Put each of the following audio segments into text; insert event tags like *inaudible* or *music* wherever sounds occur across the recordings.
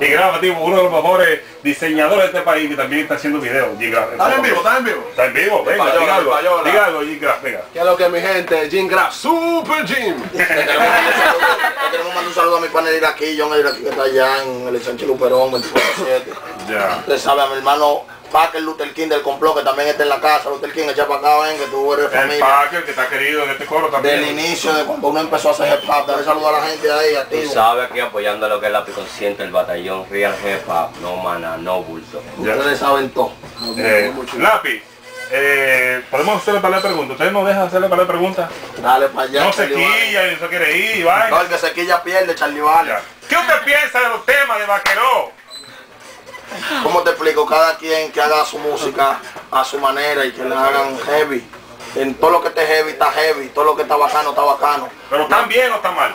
Y graba, tipo, uno de los mejores diseñadores de este país que también está haciendo videos. ¿Están en vivo? ¿Están en vivo? Está en vivo, venga, Payola, diga algo, payola. diga algo, G-Graph, venga. ¿Qué es lo que mi gente? Jim Graf, Super Jim. Le queremos mandar un saludo a mi panel Iraquí, John Iraquí que está allá en el Sánchez Luperón, 24-7. Ya. Usted sabe a mi hermano Packer Luther King del complot que también está en la casa. Luther King, echa para acá, ven, que tú eres de El familia. Packer que está querido en este coro también. Del inicio de cuando uno empezó a hacer hip hop, darle saludo a la gente ahí, a ti. Tú sabes aquí apoyando lo que es la consciente, el batallón Real Hip Hop, no mana, no bulto. Ya. Ustedes saben todo. Eh, lápiz, eh, podemos hacerle para la pregunta. ¿Ustedes nos dejan hacerle para la pregunta? Dale para allá. No se quilla y no se quiere ir, y vaina. No, el que se quilla pierde, Charlie Vale. Ya. ¿Qué usted piensa de los temas de Vaqueró? ¿Cómo te explico? Cada quien que haga su música a su manera y que le hagan heavy. En todo lo que esté heavy está heavy, todo lo que está bacano está bacano. ¿Pero están bien o están mal?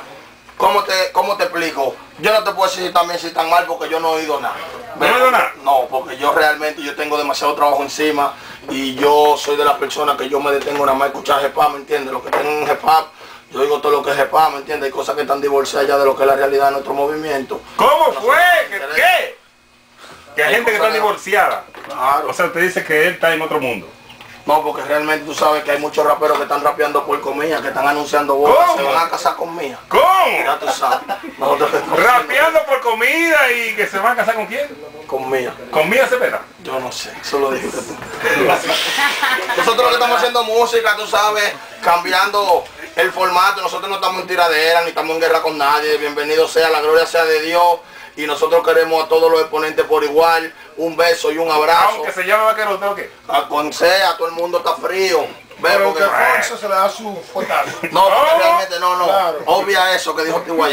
¿Cómo te, cómo te explico? Yo no te puedo decir también si están mal porque yo no he oído nada. ¿No has oído nada? No, porque yo realmente yo tengo demasiado trabajo encima y yo soy de las personas que yo me detengo nada más a escuchar hip ¿me entiendes? Lo que tengo en hip yo digo todo lo que es hip ¿me entiendes? Hay cosas que están divorciadas ya de lo que es la realidad de nuestro movimiento. ¿Cómo fue? ¿Qué? Que hay gente que está divorciada. Claro. O sea, usted dice que él está en otro mundo. No, porque realmente tú sabes que hay muchos raperos que están rapeando por comida, que están anunciando bodas, se van a casar con mía. ¿Cómo? Ya tú sabes. Nosotros Rapeando por comida y que se van a casar con quién? con mía. Con Mía Cepeda. Yo no sé, eso lo dijiste tú. Nosotros lo que estamos haciendo música, tú sabes, cambiando el formato, nosotros no estamos en tiradera, ni estamos en guerra con nadie, bienvenido sea, la gloria sea de Dios, y nosotros queremos a todos los exponentes por igual, un beso y un abrazo. Aunque se llame Vaqueró, ¿usted o qué? A con sea, todo el mundo está frío. Ve, Pero porque- Alfonso se le da su fuetazo. *laughs* No, realmente no, no. Claro. Obvia eso que dijo Tigo. *laughs*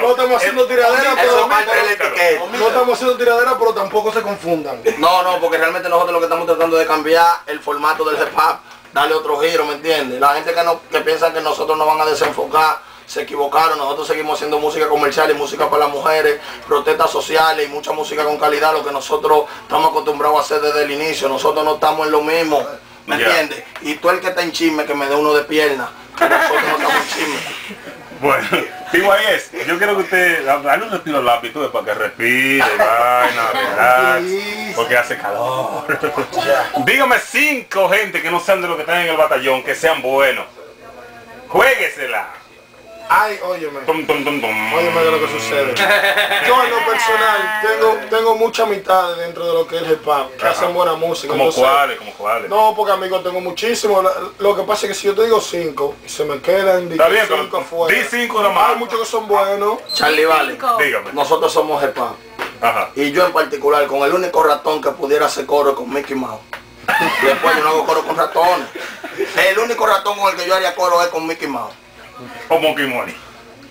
No estamos haciendo tiradera, Eso pero no estamos haciendo tiradera, pero tampoco se confundan. No, no, porque realmente nosotros lo que estamos tratando de cambiar el formato del hip hop, darle otro giro, ¿me entiendes? La gente que no que piensa que nosotros nos van a desenfocar, se equivocaron. Nosotros seguimos haciendo música comercial y música para las mujeres, protestas sociales y mucha música con calidad, lo que nosotros estamos acostumbrados a hacer desde el inicio. Nosotros no estamos en lo mismo, ¿me Ya. entiendes? Y tú el que está en chisme, que me dé uno de pierna. Nosotros no estamos en chisme. *laughs* Bueno, es, yo quiero que usted, dale un al lápiz para que respire, *laughs* vaina, relax, porque hace calor. *laughs* Dígame cinco gente que no sean de los que están en el batallón, que sean buenos. Juéguesela. Ay, óyeme. Tum, tum, tum, tum. Óyeme de lo que sucede. Yo en lo personal tengo, tengo mucha mitad dentro de lo que es el hip hop, que Ajá. hacen buena música. Como Entonces, cuáles, como cuáles. No, porque amigos tengo muchísimos. La- Lo que pasa es que si yo te digo cinco, y se me quedan Está bien, cinco pero afuera. di cinco nomás. Hay muchos que son buenos. Charlie Vale, Dígame. nosotros somos hip hop. Ajá. Y yo en particular, con el único ratón que pudiera hacer coro con Mickey Mouse. Y después yo no hago coro con ratones. El único ratón con el que yo haría coro es con Mickey Mouse. O Monkey Money.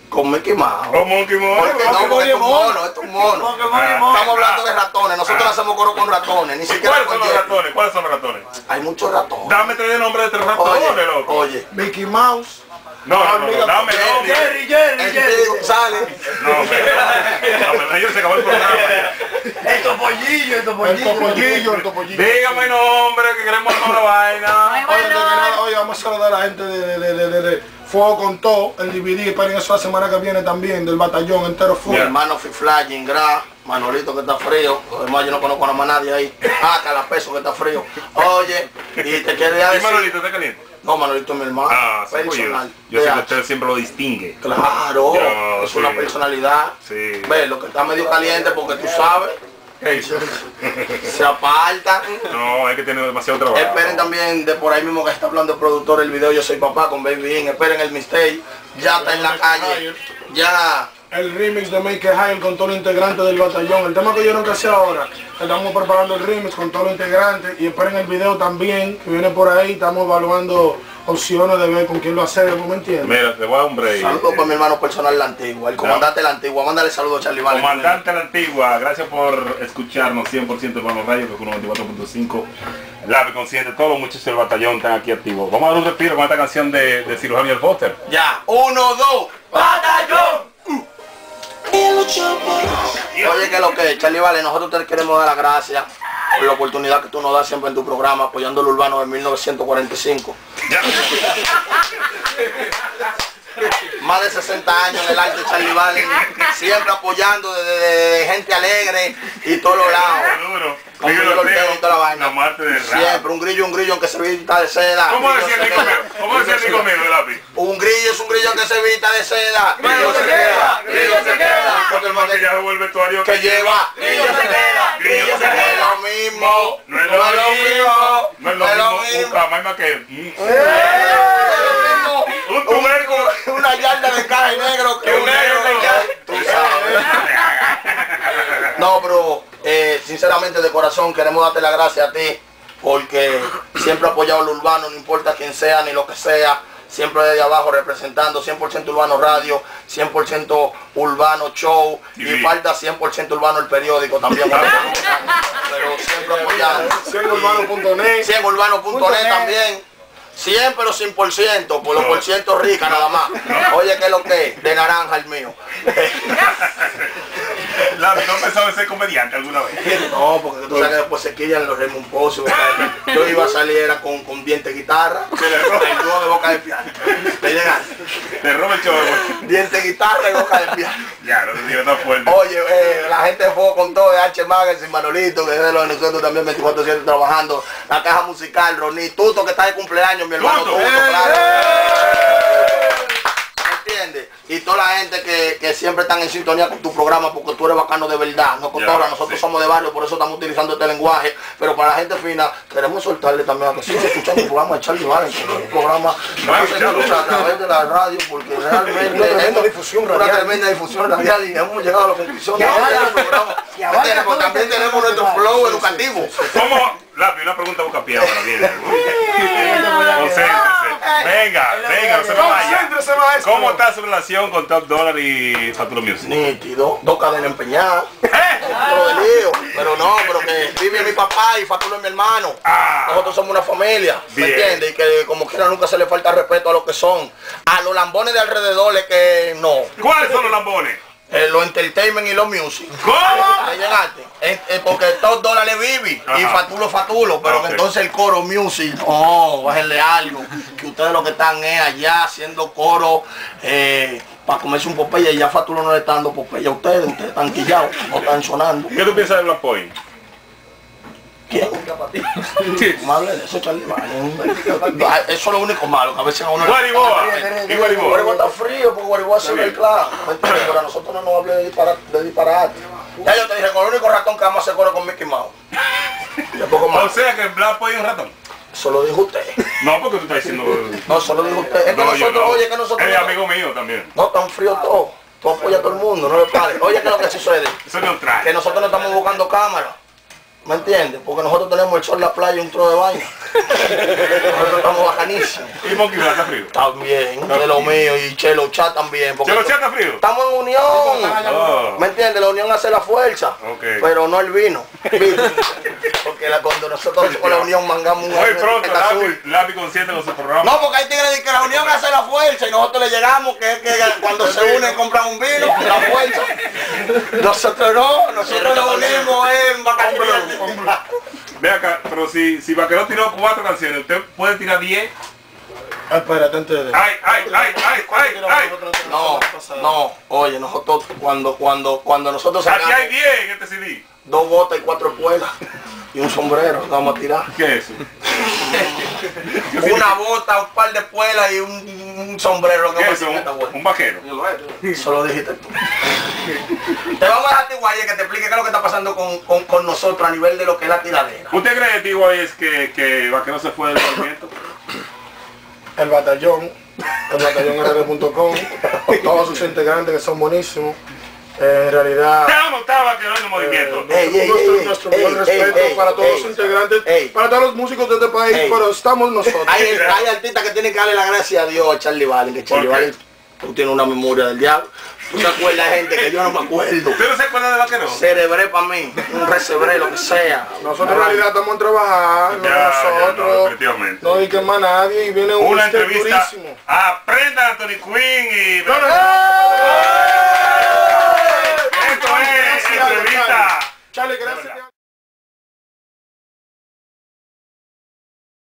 Con Mickey Mouse. O Monkey Money. Porque no, porque es un mono, es un mono. Ah. Estamos hablando de ratones, nosotros hacemos coro con ratones, ni siquiera ¿Cuáles con son los Jerry. ratones? ¿Cuáles son los ratones? Hay muchos ratones. Dame tres nombres de tres ratones, Oye, loco. oye. Mickey Mouse. No, no, no, no, dame Jerry, nombre. Jerry, El tío sale. No. No, yo se acabó el programa. ya. El topollillo, el topollillo, el topollillo. Dígame nombre, que queremos hacer una vaina. Oye, vamos a saludar a la gente de, Fuego con todo, el DVD, esperen eso la semana que viene también, del batallón entero full. Mi hermano Fifla, Gingra, Manolito que está frío. Además yo no conozco a más nadie ahí. Ah, Calapeso que está frío. Oye, y te quería ¿Y decir. Manolito está caliente? No, Manolito es mi hermano. Ah, pues yo, personal. yo sé que usted siempre lo distingue. Claro, Yo, es sí. una personalidad. Sí. Ve, lo que está medio caliente porque tú sabes, se aparta. No, hay que tener demasiado trabajo. Esperen también de por ahí mismo que está hablando el productor el video Yo Soy Papá con Baby In. Esperen el mistake. Ya está en la calle. Ya. El remix de Make It High con todos los integrantes del batallón. El tema que yo no que hacer ahora. Estamos preparando el remix con todos los integrantes. Y esperen el video también, que viene por ahí. Estamos evaluando opciones de ver con quién lo hacemos, ¿me entiendes? Mira, te voy a dar un break. Saludos Eh, para mi hermano personal la antigua, el comandante de la antigua. Mándale saludos a Charlie Vale. Comandante la Antigua, gracias por escucharnos 100% de Buenos Radio, que es 94.5. La consciente, todos los muchachos del batallón están aquí activos. Vamos a dar un respiro con esta canción de, de Cirujano y el Foster. Ya. Uno, dos. ¡Batallón! Oye, que lo que es, Charlie Vale, nosotros te queremos dar las gracias por la oportunidad que tú nos das siempre en tu programa, apoyando el urbano de 1945. más de 60 años en el arte Charlie Valen, siempre apoyando de, de- de gente alegre y todos los lados. Con Ortega, y toda la vaina. La de. Siempre, un grillo, un grillo que se vista de seda. ¿Cómo decía el mío? ¿Cómo decía el mío lápiz? Un grillo es un grillo que se vista de seda. Grillo se queda, grillo se queda. Porque el se vuelve vestuario que lleva. Grillo se queda, grillo se queda. Mismo. No es lo mismo. No es lo mismo un camaima que mm, un tuberco. Una yarda de caje negro que un negro negro. que ya- tú sabes. No, pero eh, sinceramente de corazón queremos darte la gracias a ti porque siempre ha apoyado lo urbano, no importa quién sea ni lo que sea, siempre desde abajo representando 100% urbano radio, 100% urbano show y falta 100% urbano el periódico también. *laughs* pero siempre apoyando. 100urbano.net 100urbano.net también. 100 pero 100%, por los por ciento rica nada más. Oye, ¿qué es lo que es? De naranja el mío. *laughs* Lápiz, ¿no pensaba en ser comediante alguna vez? No, porque tú sabes que después se quillan los Pozo. Yo iba a salir era con, con diente de guitarra, boca de piano. ¿Me llegan? De Robert Chavo. Diente de guitarra y boca de piano. Ya, no te digo tan fuerte. Oye, eh, la gente de Fuego con todo, de H Magazine, Manolito, que es de los de nosotros también 24-7 trabajando, la caja musical, Ronnie, Tuto que está de cumpleaños, mi hermano Tuto. Tuto, ¡Eh! claro. ¿Me entiendes? Y toda la gente que, que siempre están en sintonía con tu programa porque tú eres bacano de verdad, no cotorra, Ya, nosotros sí. somos de barrio, por eso estamos utilizando este lenguaje, pero para la gente fina queremos soltarle también a que sigan escuchando el programa de Charlie Valen, que es un programa que se escucha a través de la radio porque realmente Una tremenda difusión una radial. tremenda difusión radial y hemos llegado a la conclusión también tenemos nuestro flow Sí, sí, educativo. ¿Cómo? Lápiz, una pregunta boca pie ahora, viene. *laughs* Concéntrese. Venga, venga, no se me vaya. Concéntrese, maestro. ¿Cómo está su relación con Top Dollar y Faturo Music? Nítido, dos cadenas empeñadas. *laughs* ¿Eh? Todo de lío. Pero no, pero que vive mi papá y Fatulo es mi hermano. Ah. Nosotros somos una familia, ¿me entiendes? Y que como quiera nunca se le falta respeto a lo que son. A los lambones de alrededor es que no. ¿Cuáles son los lambones? Eh, los entertainment y los music. ¿Cómo? ¿Me llegaste? Porque todos dólares vivi y fatulo fatulo, pero que entonces el coro music, no, bájenle algo. Que ustedes lo que están es allá haciendo coro eh, para comerse un Popeye y ya fatulo no le está dando Popeye a ustedes, ustedes están quillados, no están sonando. ¿Qué tú piensas de Black Point? Eso, Charlie Valen. Ah, Eso es lo único malo, que a veces a uno Guariboa. ¿Y Guariboa Guariboa? está frío porque Guariboa se ve claro. Pero a nosotros no nos hable de, dispara- de disparate. Ya yo te dije, con el único ratón que vamos a hacer coro con Mickey Mouse. Poco O más. sea que Black Point es un ratón. Eso lo dijo usted. No, porque tú estás diciendo... No, eso lo dijo usted. Es que No, nosotros, no. oye, que nosotros. Es amigo mío también. No, tan frío todo. Tú apoyas a todo el mundo, no le pares. Oye, ¿qué es lo que sucede? Eso es neutral. Que nosotros no estamos buscando cámara. ¿Me entiendes? Porque nosotros tenemos el sol, la playa y un tro de vaina. nosotros estamos bacanísimos. ¿Y Monkey Black está frío? También, de lo mío y Chelo Chat también. porque ¿Chelo Chat está frío? Estamos en unión. Oh. ¿Me entiendes? La unión hace la fuerza. Pero no el vino. Vino. *laughs* Porque la- cuando nosotros con la unión mangamos un Muy pronto. Lápiz, Lápiz consciente con su programa. No, porque hay tigres que la unión hace la fuerza y nosotros le llegamos que, que cuando se unen compran un vino, la fuerza. Nosotros no, nosotros nos unimos en vacaciones. Ve acá, pero si, si Vaquero tiró cuatro canciones, ¿usted puede tirar diez? Ah, Espérate, antes de... ¡Ay, ay, ay, ay, ay, ay! No, no, oye, nosotros cuando, cuando, cuando nosotros Aquí sacamos hay diez en este CD. dos botas y cuatro espuelas y un sombrero, vamos a tirar. ¿Qué es eso? *laughs* *laughs* Una bota, un par de espuelas y un, un sombrero que ¿Qué es vuelta. Un vaquero. Eso lo dijiste tú. *laughs* Te vamos a dejar a ti, Guaye, que te explique qué es lo que está pasando con, con, con nosotros a nivel de lo que es la tiradera. ¿Usted cree, Tigo, es que, que Vaquero se fue del movimiento? el batallón, el batallónrd.com, todos sus integrantes que son buenísimos. Eh, en realidad, Estamos, movimiento. Ey, nuestro, ey, nuestro respeto para todos los integrantes, para todos los músicos de este país, pero estamos nosotros. Hay, hay artistas que tienen que darle la gracia a Dios, a Charlie Valen, que Charlie. Valen, tú tienes una memoria del diablo. Tú te acuerdas gente que yo no me acuerdo. ¿Usted no se acuerda de Vaquero? Cerebré para mí, un recebré, lo que sea. Nosotros en realidad estamos en trabajar, no Ya, ya, no, nosotros, no hay que más nadie y viene un Una entrevista. durísimo. Aprenda Anthony Quinn y... No, no, no. Esto es Gracias, entrevista. Charlie, gracias.